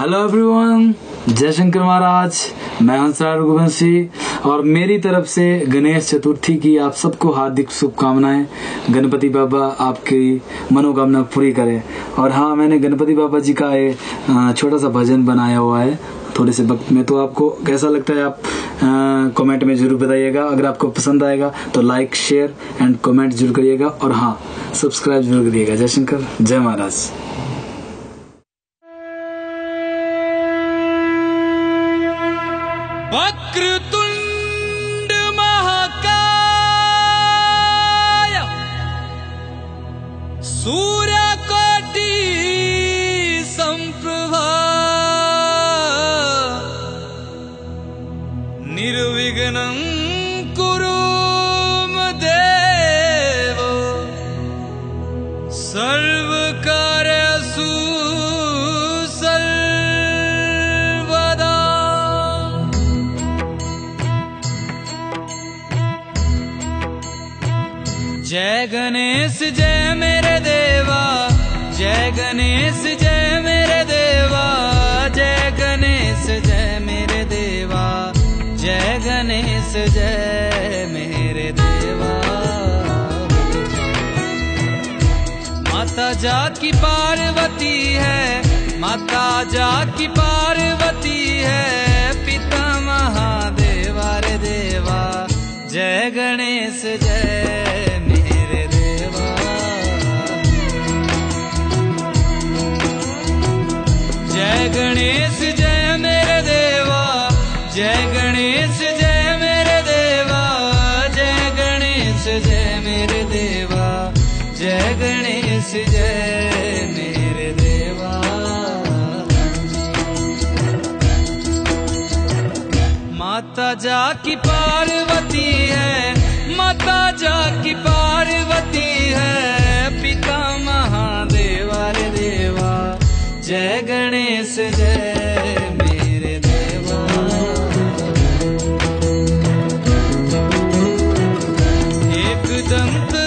Hello everyone जय शंकर महाराज। मैं हंसराज रघुवंशी और मेरी तरफ़ से गणेश चतुर्थी की आप सबको हार्दिक शुभकामनाएँ। गणपति बाबा आपकी मनोकामना पूरी करे। और हाँ मैंने गणपति बाबा जी का अ, छोटा सा भजन बनाया हुआ है। थोड़े से वक्त में तो आपको कैसा लगता है आप कमेंट में ज़रूर बताइएगा। अगर आपको पसंद आएगा तो लाइक शेयर एंड कमेंट ज़रूर करिएगा। और हाँ सब्सक्राइब ज़रूर करिएगा। जयशंकर जय महाराज। വക്രതുണ്ട് മഹാകായ. സൂര്യകോട്ടി സംപ്രഭ. നിർവിഘ്നം കുരു जय गणेश, जय मेरे देवा। जय गणेश, जय मेरे देवा। जय गणेश, जय मेरे देवा। जय गणेश, जय मेरे देवा। माता जा की पार्वती है, माता जा की पार्वती है। पिता महादेवा रे देवा। जय गणेश, जय जय गणेश, जय मेरे देवा, जय गणेश, जय मेरे देवा, जय गणेश, जय मेरे देवा। माता जा की पार्वती है, माता जा की पार्वती दम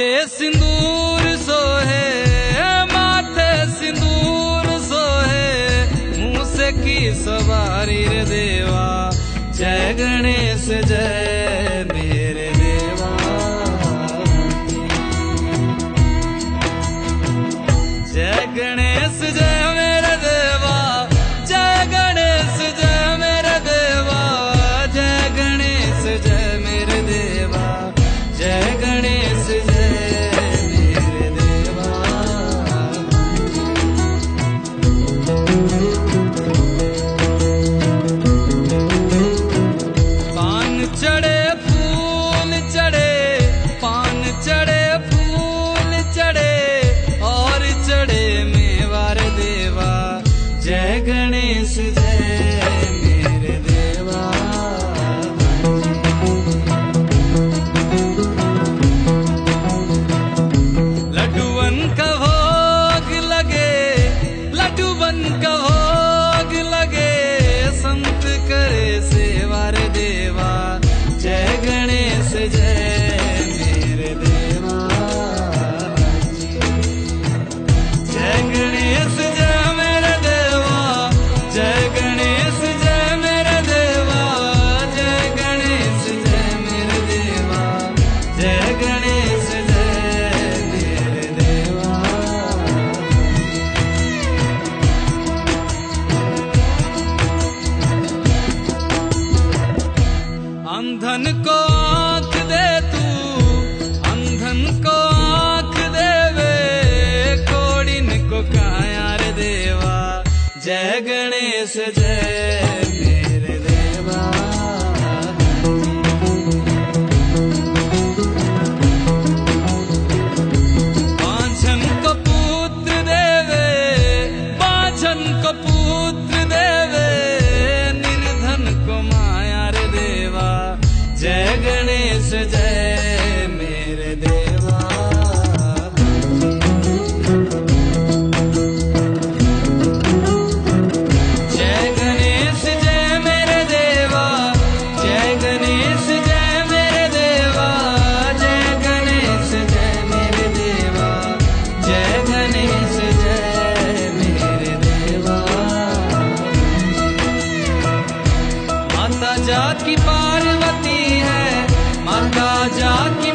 माथे सिंदूर सोहे माथे सिंदूर सोहे मुँह की सवारी रे देवा जय गणेश जय चढ़े अंधन को आँख दे तू अंधन को आँख देवे कोड़िन को काया रे देवा, जय गणेश, जय जात की पार्वती है। माता जात की